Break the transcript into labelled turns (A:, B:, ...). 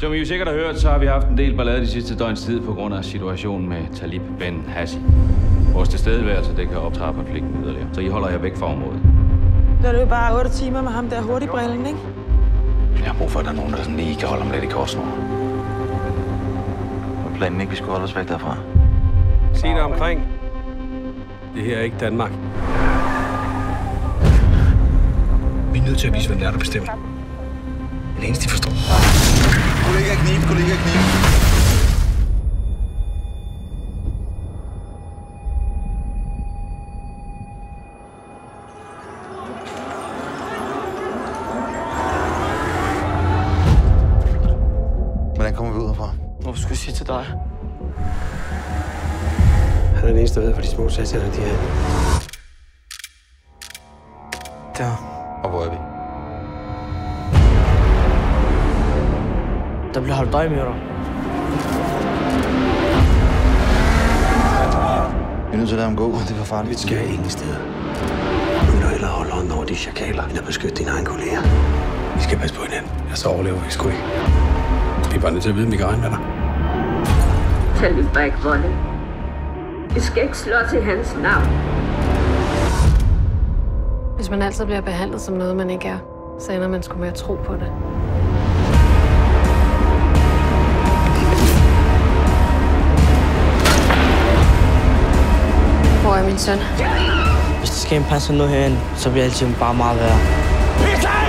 A: Som I jo sikkert har hørt, så har vi haft en del ballade de sidste døgns tid på grund af situationen med Talib Ben Hassi. Vores tilstedeværelse, det kan optrappe konflikten yderligere. Så I holder jer væk fra området.
B: Det er jo bare 8 timer med ham der hurtigbrillen, ikke?
A: Jeg har brug for, at der er nogen, der sådan lige kan holde mig lidt i korsnår.
C: Var planen ikke, vi skulle holde os væk derfra?
D: Se dig omkring. Det her er ikke Danmark.
E: Vi er nødt til at vise, hvem det er, der bestemmer. Det eneste, de forstår.
C: Kollega knib. Hvordan kommer vi ud herfra?
F: Hvorfor skulle jeg sige til dig?
D: Han er den eneste, der ved, hvor de små sataner de er.
F: Der.
C: Og hvor er vi?
F: Der bliver holdt øje med dig.
C: Vi er nødt til at lade ham gå. Det er for farligt.
D: Vi skal ingen steder. Du vil hellere holde hånden over de chakaler, end at beskytte dine egne kolleger. Vi skal passe på hinanden, ellers så overlever vi sgu ikke. Vi er bare nødt til at vide, om vi kan regne med dig.
G: Talib var ikke voldelig. Vi skal ikke slå til hans navn.
H: Hvis man altid bliver behandlet som noget, man ikke er, så ender man sgu med at tro på det. Hvor er min søn?
F: Hvis der sker en passer noget herinde, så bliver alting bare meget værre.
D: Vi tager